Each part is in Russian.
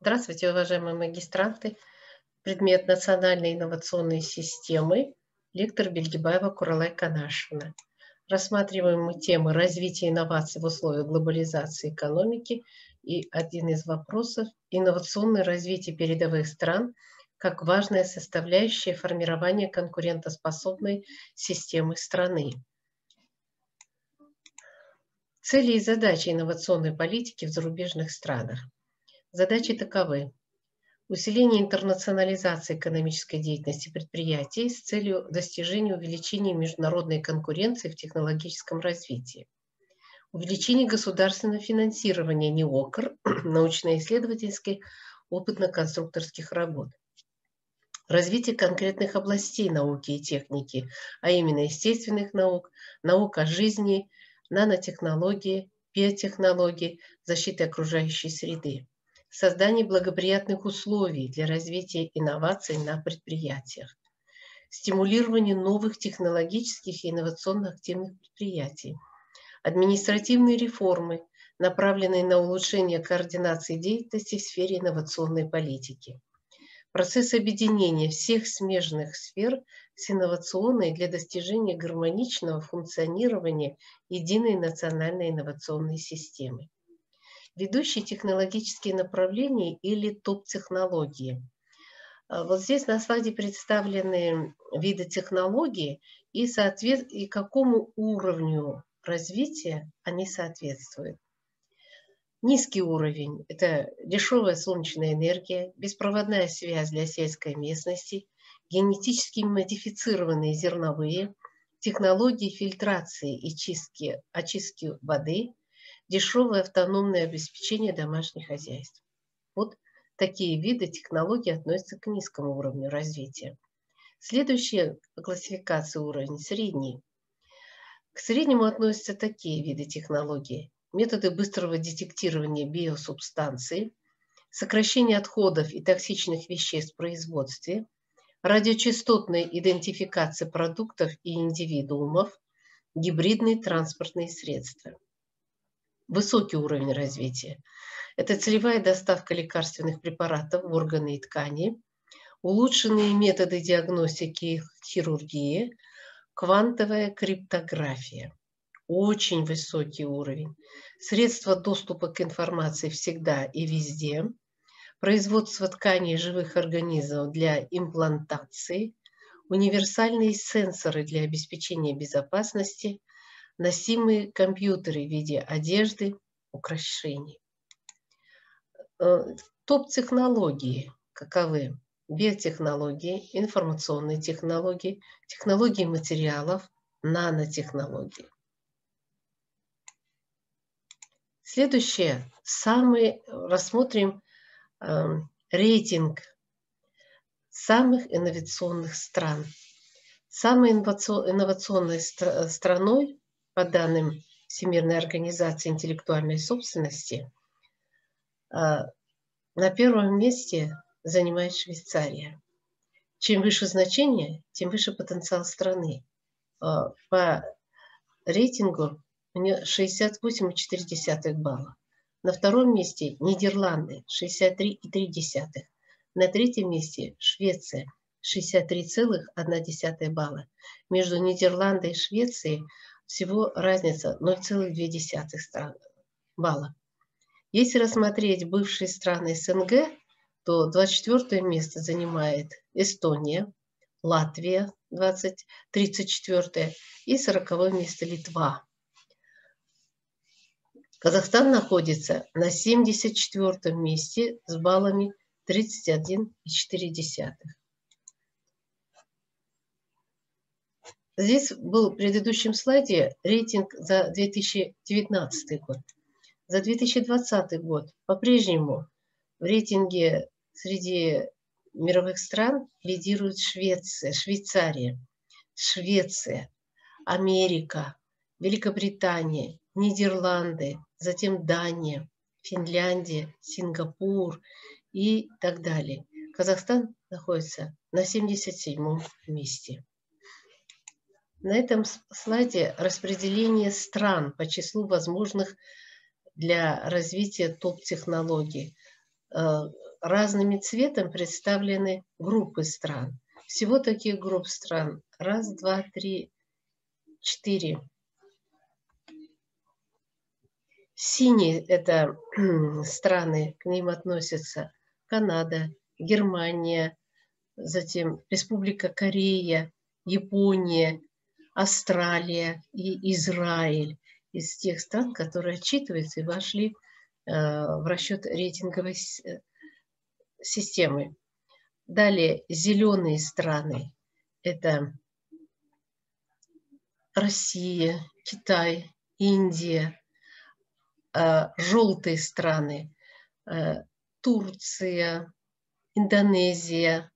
Здравствуйте, уважаемые магистранты. Предмет национальной инновационной системы. Лектор Бельгибаева Куралай Канашина. Рассматриваем мы темы развития инноваций в условиях глобализации экономики. И один из вопросов – инновационное развитие передовых стран как важная составляющая формирования конкурентоспособной системы страны. Цели и задачи инновационной политики в зарубежных странах. Задачи таковы. Усиление интернационализации экономической деятельности предприятий с целью достижения увеличения международной конкуренции в технологическом развитии. Увеличение государственного финансирования НИОКР, научно-исследовательских, опытно-конструкторских работ. Развитие конкретных областей науки и техники, а именно естественных наук, наук о жизни, нанотехнологии, биотехнологии, защиты окружающей среды создание благоприятных условий для развития инноваций на предприятиях, стимулирование новых технологических и инновационно активных предприятий, административные реформы, направленные на улучшение координации деятельности в сфере инновационной политики, процесс объединения всех смежных сфер с инновационной для достижения гармоничного функционирования единой национальной инновационной системы ведущие технологические направления или топ-технологии. А, вот здесь на слайде представлены виды технологий и, соответ... и какому уровню развития они соответствуют. Низкий уровень – это дешевая солнечная энергия, беспроводная связь для сельской местности, генетически модифицированные зерновые, технологии фильтрации и чистки, очистки воды, дешевое автономное обеспечение домашних хозяйств. Вот такие виды технологий относятся к низкому уровню развития. Следующая классификация уровень – средний. К среднему относятся такие виды технологий. Методы быстрого детектирования биосубстанций, сокращение отходов и токсичных веществ в производстве, радиочастотная идентификация продуктов и индивидуумов, гибридные транспортные средства – высокий уровень развития. Это целевая доставка лекарственных препаратов в органы и ткани, улучшенные методы диагностики и хирургии, квантовая криптография. Очень высокий уровень. Средства доступа к информации всегда и везде. Производство тканей живых организмов для имплантации. Универсальные сенсоры для обеспечения безопасности – носимые компьютеры в виде одежды, украшений. Э, топ-технологии каковы? Биотехнологии, информационные технологии, технологии материалов, нанотехнологии. Следующее. Самый, рассмотрим э, рейтинг самых инновационных стран. Самой инновационной страной по данным Всемирной организации интеллектуальной собственности, а, на первом месте занимает Швейцария. Чем выше значение, тем выше потенциал страны. А, по рейтингу у нее 68,4 балла. На втором месте Нидерланды 63,3. На третьем месте Швеция 63,1 балла. Между Нидерландами и Швецией всего разница 0,2 балла. Если рассмотреть бывшие страны СНГ, то 24 место занимает Эстония, Латвия 20, 34 и 40 место Литва. Казахстан находится на 74 месте с баллами 31,4. Здесь был в предыдущем слайде рейтинг за 2019 год. За 2020 год по-прежнему в рейтинге среди мировых стран лидирует Швеция, Швейцария, Швеция, Америка, Великобритания, Нидерланды, затем Дания, Финляндия, Сингапур и так далее. Казахстан находится на 77 месте. На этом слайде распределение стран по числу возможных для развития топ-технологий. Э, разными цветом представлены группы стран. Всего таких групп стран. Раз, два, три, четыре. Синие – это страны, к ним относятся Канада, Германия, затем Республика Корея, Япония, Австралия и Израиль из тех стран, которые отчитываются и вошли э, в расчет рейтинговой э, системы. Далее зеленые страны – это Россия, Китай, Индия, э, желтые страны – Турция, Индонезия,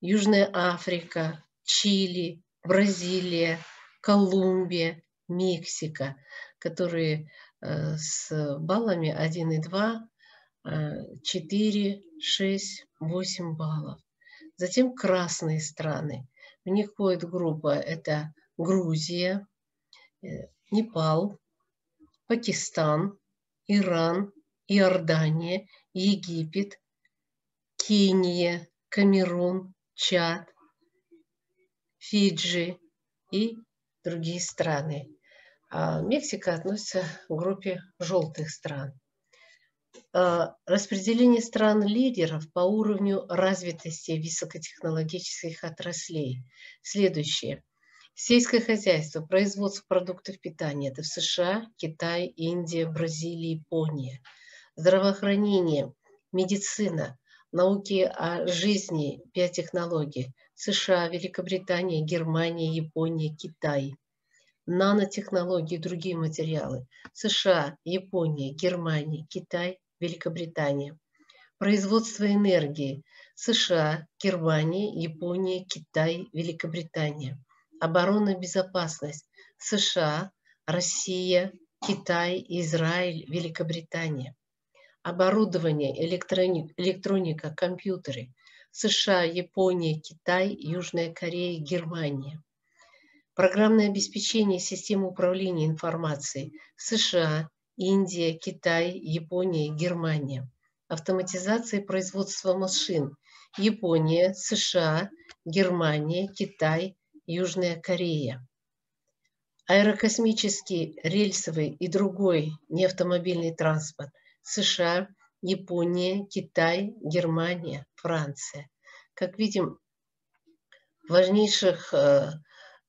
Южная Африка, Чили, Бразилия, Колумбия, Мексика, которые э, с баллами 1 и 2, 4, 6, 8 баллов. Затем красные страны. В них входит группа, это Грузия, э, Непал, Пакистан, Иран, Иордания, Египет, Кения, Камерун, Чад, Фиджи и другие страны. А Мексика относится к группе желтых стран. А, распределение стран-лидеров по уровню развитости высокотехнологических отраслей. Следующее. Сельское хозяйство, производство продуктов питания. Это в США, Китай, Индия, Бразилия, Япония. Здравоохранение, медицина, науки о жизни, биотехнологии. США, Великобритания, Германия, Япония, Китай нанотехнологии и другие материалы. США, Япония, Германия, Китай, Великобритания. Производство энергии. США, Германия, Япония, Китай, Великобритания. Оборона и безопасность. США, Россия, Китай, Израиль, Великобритания. Оборудование, электроника, компьютеры. США, Япония, Китай, Южная Корея, Германия. Программное обеспечение системы управления информацией США, Индия, Китай, Япония, Германия. Автоматизация производства машин Япония, США, Германия, Китай, Южная Корея. Аэрокосмический, рельсовый и другой неавтомобильный транспорт США, Япония, Китай, Германия, Франция. Как видим, важнейших э,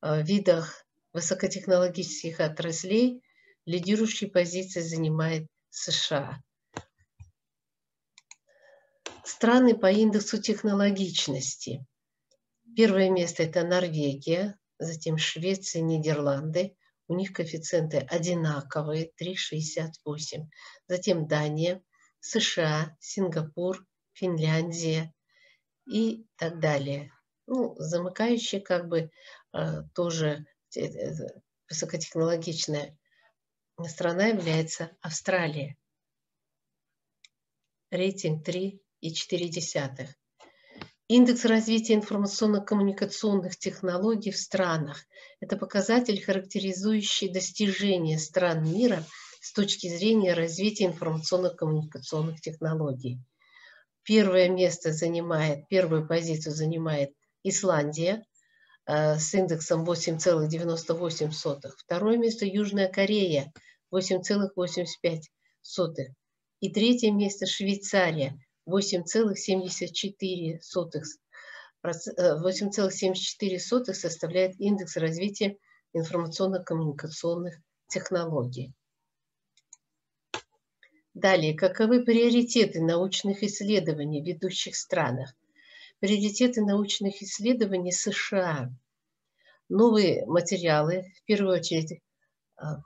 Э, видах высокотехнологических отраслей лидирующие позиции занимает США. Страны по индексу технологичности. Первое место это Норвегия, затем Швеция, Нидерланды. У них коэффициенты одинаковые, 3,68. Затем Дания, США, Сингапур, Финляндия и так далее. Ну, замыкающие как бы Э, тоже э, высокотехнологичная страна является Австралия. Рейтинг 3,4. Индекс развития информационно-коммуникационных технологий в странах – это показатель, характеризующий достижения стран мира с точки зрения развития информационно-коммуникационных технологий. Первое место занимает, первую позицию занимает Исландия Э, с индексом 8,98. Второе место Южная Корея 8,85. И третье место Швейцария 8,74. 8,74 составляет индекс развития информационно-коммуникационных технологий. Далее, каковы приоритеты научных исследований в ведущих странах? приоритеты научных исследований США. Новые материалы, в первую очередь а,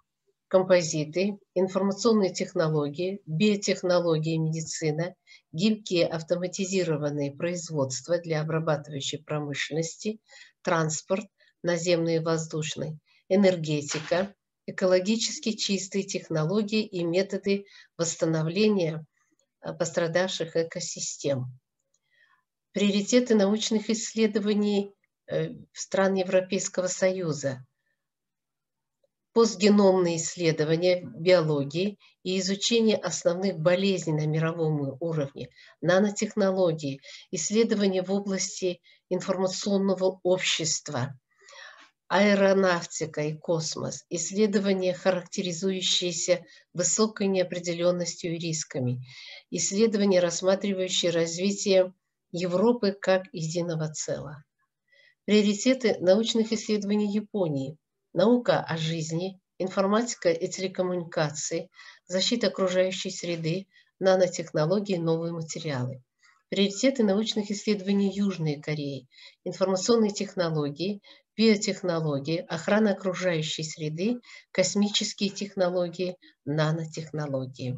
композиты, информационные технологии, биотехнологии, медицина, гибкие автоматизированные производства для обрабатывающей промышленности, транспорт, наземный и воздушный, энергетика, экологически чистые технологии и методы восстановления а, пострадавших экосистем приоритеты научных исследований э, стран Европейского Союза. постгеномные исследования биологии и изучение основных болезней на мировом уровне, нанотехнологии, исследования в области информационного общества, аэронавтика и космос, исследования, характеризующиеся высокой неопределенностью и рисками, исследования, рассматривающие развитие Европы как единого целого. Приоритеты научных исследований Японии – наука о жизни, информатика и телекоммуникации, защита окружающей среды, нанотехнологии новые материалы. Приоритеты научных исследований Южной Кореи, информационные технологии, биотехнологии, охрана окружающей среды, космические технологии, нанотехнологии.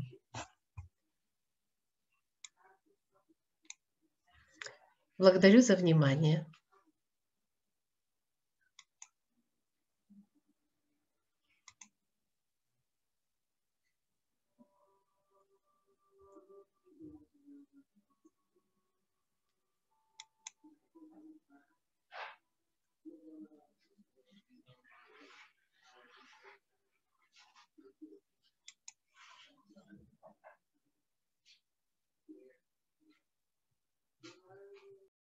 Благодарю за внимание. Thank you.